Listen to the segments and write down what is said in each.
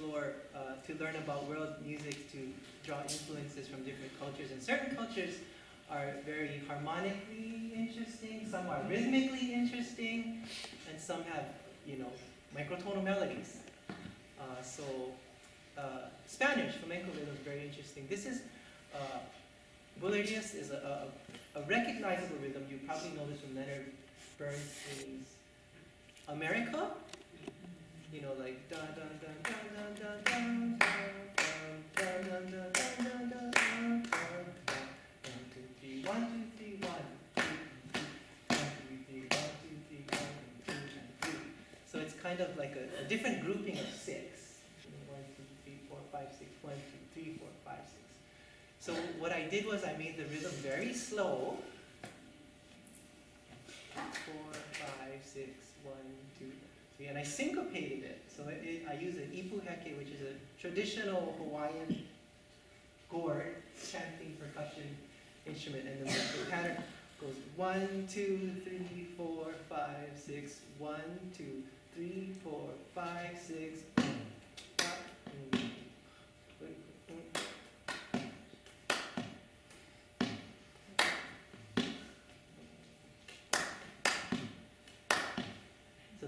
explore, uh, to learn about world music, to draw influences from different cultures. And certain cultures are very harmonically interesting, some are rhythmically interesting, and some have, you know, microtonal melodies. Uh, so, uh, Spanish, flamenco rhythm is very interesting. This is, uh, Bulerías is a, a, a recognizable rhythm. You probably know this from Leonard Bernstein's America. You know, like dun dun dun dun dun dun dun dun dun dun dun dun dun dun dun dun one two three one two three one two one two three one two three one and two and three. So it's kind of like a, a different grouping of six. So what I did was I made the rhythm very slow. Four, five, six, one, two, three, and I syncopated it. So it, it, I use an ipu heke, which is a traditional Hawaiian gourd chanting percussion instrument, and the, the pattern goes one, two, three, four, five, six, one, two, three, four, five, six.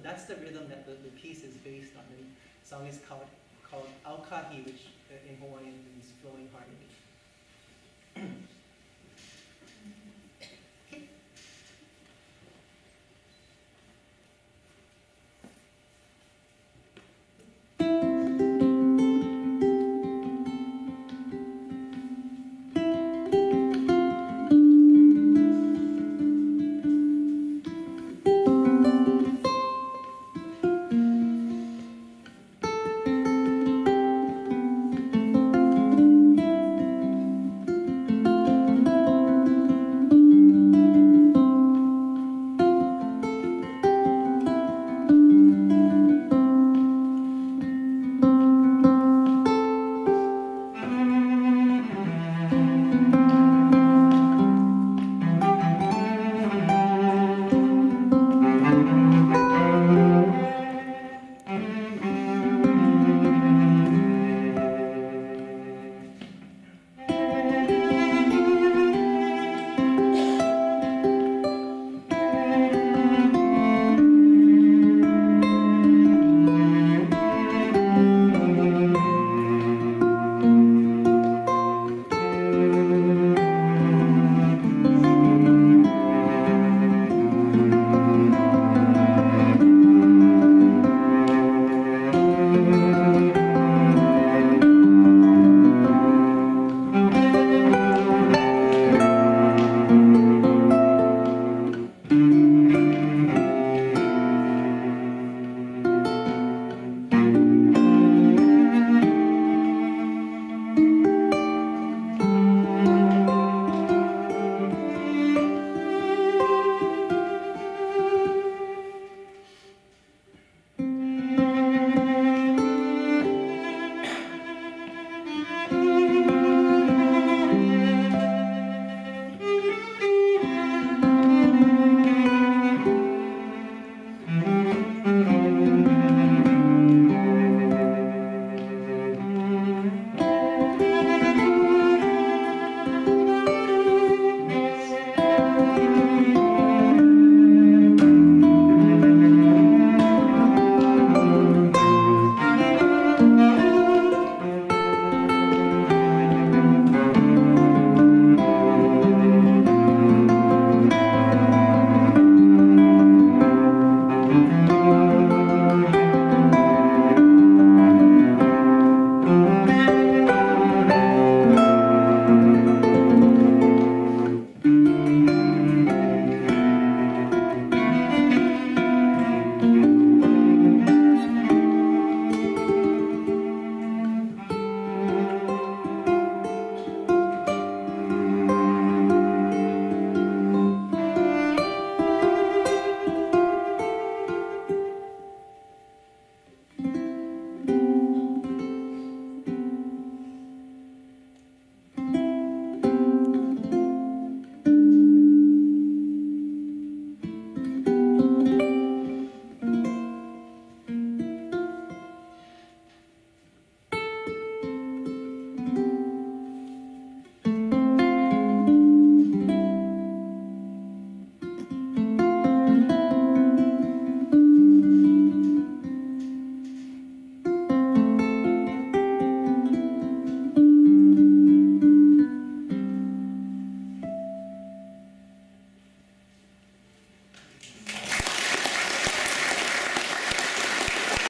That's the rhythm that the, the piece is based on. The song is called called Aukahi, which uh, in Hawaiian.